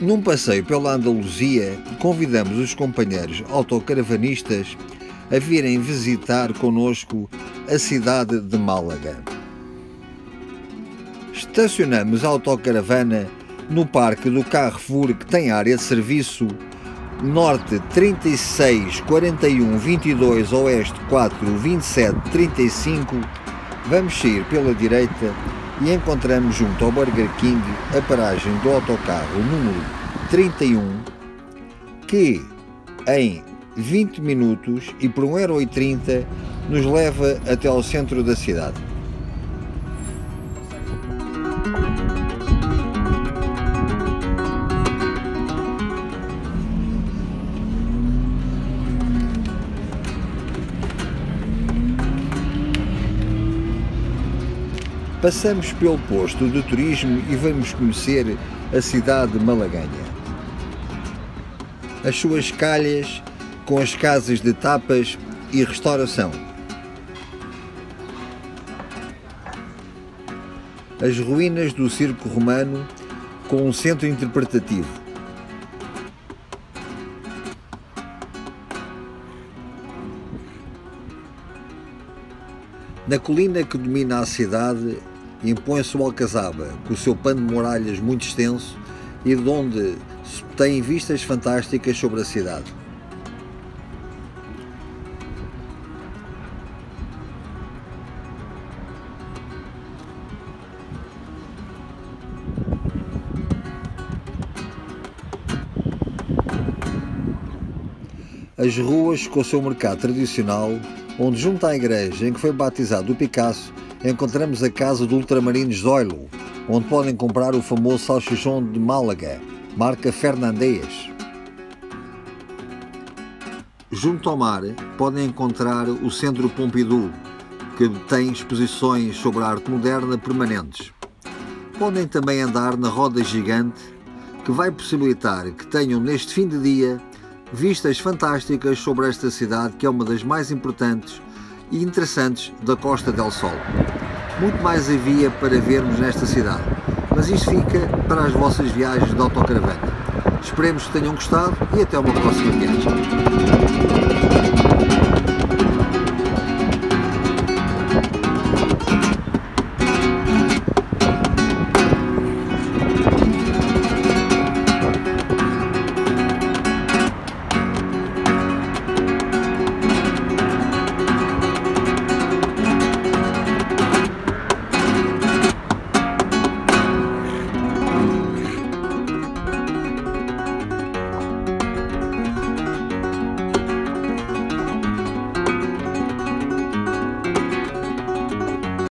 Num passeio pela Andaluzia, convidamos os companheiros autocaravanistas a virem visitar conosco a cidade de Málaga. Estacionamos a autocaravana no parque do Carrefour que tem área de serviço Norte 36 41 22 Oeste 4 27 35 Vamos sair pela direita e encontramos junto ao Burger King a paragem do autocarro número 31 que em 20 minutos e por 1,30€ nos leva até ao centro da cidade. Passamos pelo posto de turismo e vamos conhecer a cidade malaganha. As suas calhas com as casas de tapas e restauração. As ruínas do circo romano com um centro interpretativo. Na colina que domina a cidade impõe-se o Alcazaba, com o seu pano de muralhas muito extenso e de onde se têm vistas fantásticas sobre a cidade. As ruas com o seu mercado tradicional, onde junto à igreja em que foi batizado o Picasso, encontramos a casa do Ultramarino Zoilo, onde podem comprar o famoso salchichão de Málaga, marca Fernandez. Junto ao mar, podem encontrar o Centro Pompidou, que tem exposições sobre a arte moderna permanentes. Podem também andar na roda gigante, que vai possibilitar que tenham neste fim de dia vistas fantásticas sobre esta cidade que é uma das mais importantes e interessantes da Costa del Sol. Muito mais havia para vermos nesta cidade, mas isto fica para as vossas viagens de autocaravana. Esperemos que tenham gostado e até uma próxima viagem.